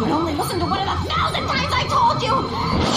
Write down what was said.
You would only listen to one of a thousand times I told you!